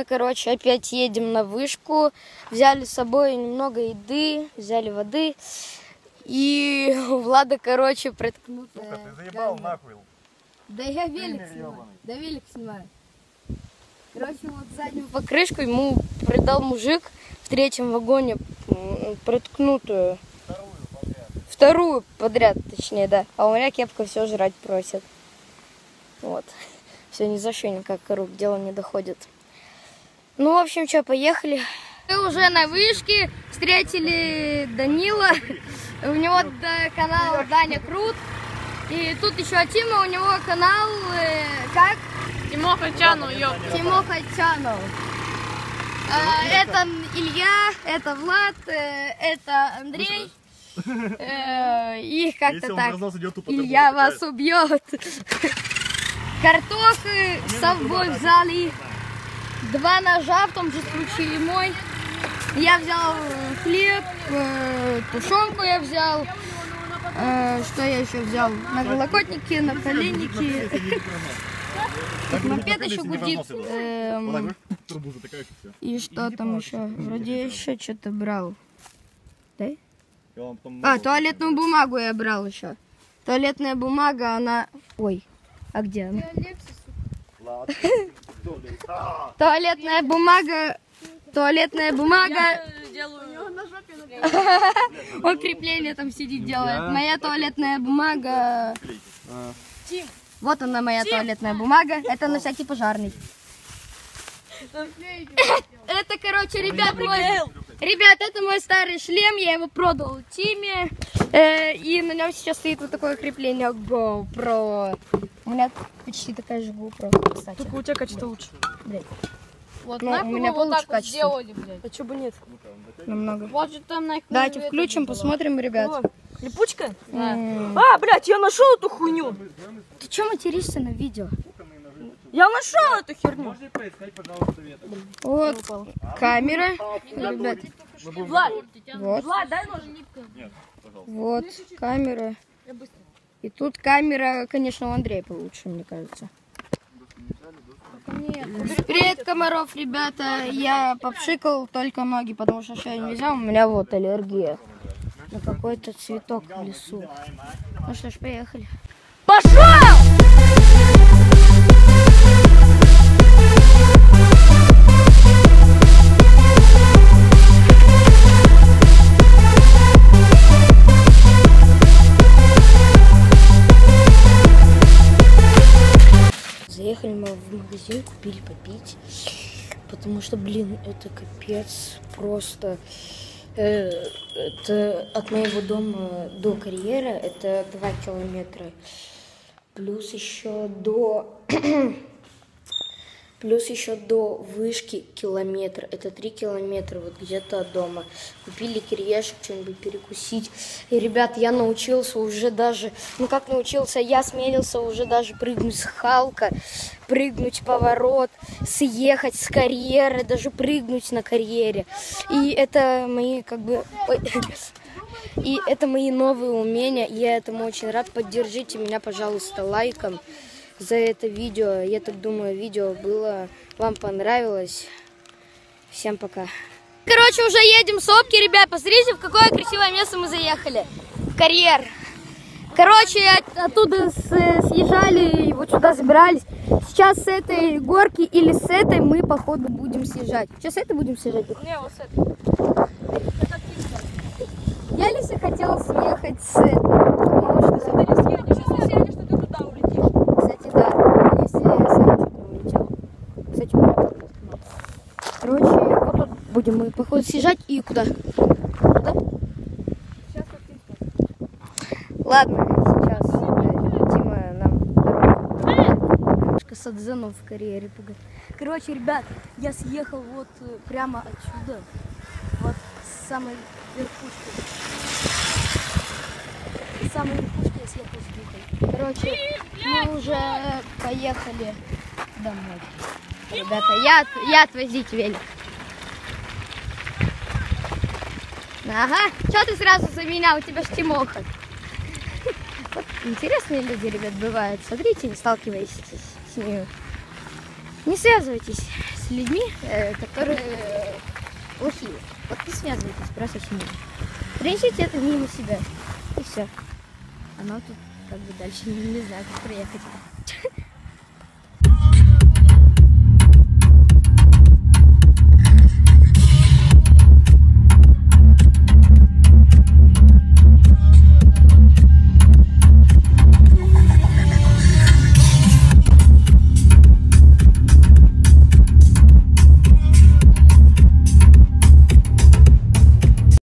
мы, короче, опять едем на вышку. Взяли с собой немного еды, взяли воды. И у Влада, короче, приткнутая... Сука, ты заебал камера. нахуй. Да я велик снимаю. Да велик снимаю. Короче, вот заднюю покрышку ему придал мужик в третьем вагоне м, приткнутую. Вторую подряд, точнее, да. А у меня кепка все жрать просит. Вот. Все, ни за что никак рук дело не доходит. Ну, в общем, что, поехали. Мы уже на вышке встретили Данила. У него канал Даня Крут. И тут еще Тима, у него канал э, как? Тимоха Чану, ёп. Тимоха Чанов. А, это Илья, это Влад, э, это Андрей. Э, И как-то так. идет, Илья вас убьет. Картохи с собой взяли. Два ножа, в том же случае мой. Я взял э, хлеб, э, тушенку я взял. Э, Что я еще взял? На голокотники, на коленники. Мопед еще гудит. Эм, и что там еще? Вроде еще что-то брал. Да? А, туалетную бумагу я брал еще. Туалетная бумага, она... Ой, а где она? Ладно. Туалетная бумага... Туалетная бумага... Он крепление там сидит делает. Моя туалетная бумага... Вот она моя туалетная бумага. Это на всякий пожарный. Это, короче, ребят, мой... Ребят, это мой старый шлем, я его продал Тиме. Э, и на нем сейчас стоит вот такое крепление GoPro. У меня почти такая же GoPro, кстати. Только у тебя качество лучше. Блядь, Вот Ну, нахуй у меня вот получше так вот качество. сделали, блядь. А чё бы нет? намного. Вот же там нахуй. Давайте включим, было. посмотрим, ребят. О, Липучка? Да. А, блядь, я нашел эту хуйню. Ты чё материшься на видео? Я нашел эту херню. Можете поискать, пожалуйста, веток? Вот камера, ребят. Влад, Вот, Влад, дай нож. Нет, пожалуйста. вот камера. И тут камера, конечно, у Андрея получше, мне кажется. Привет, комаров, ребята. Я попшикал только ноги, потому что шею нельзя. У меня вот аллергия на какой-то цветок в лесу. Ну что ж, поехали. Пошел! Магазин, купили попить. Потому что, блин, это капец. Просто э, это от моего дома до карьера это 2 километра. Плюс еще до Плюс еще до вышки километр. Это 3 километра вот где-то от дома. Купили кириешек, что-нибудь перекусить. И, ребят, я научился уже даже... Ну, как научился? Я смелился уже даже прыгнуть с Халка, прыгнуть поворот, съехать с карьеры, даже прыгнуть на карьере. И это мои, как бы... И это мои новые умения. Я этому очень рад. Поддержите меня, пожалуйста, лайком за это видео. Я так думаю, видео было вам понравилось. Всем пока. Короче, уже едем в сопки, ребят. Посмотрите, в какое красивое место мы заехали. В карьер. Короче, от- оттуда с- съезжали и вот сюда забирались. Сейчас с этой горки или с этой мы, походу, будем съезжать. Сейчас с этой будем съезжать? Не, вот с этой. Я Лиса хотела съехать с этой. Потому что... Ты не съедешь, если съедешь, то ты туда улетишь. Кстати, да, если я сам что-то улетел. Кстати, у меня подкаст. Короче, вот тут будем мы, походу, съезжать и куда? Куда? Ладно, сейчас Тима нам Садзену в карьере пугает. Короче, ребят, я съехал вот э, прямо отсюда. Вот с самой верхушки. С самой верхушки я съехал с духом. Короче, мы уже поехали домой. Ребята, я, я отвозить велик. Ага, что ты сразу за меня? У тебя ж Тимоха. Вот интересные люди, ребят, бывают. Смотрите, не сталкивайтесь с ними. Не связывайтесь с людьми, э, которые плохие. Вот не связывайтесь просто с ними. Принесите это мимо себя. И все. Оно тут как бы дальше не, не знаю, как проехать.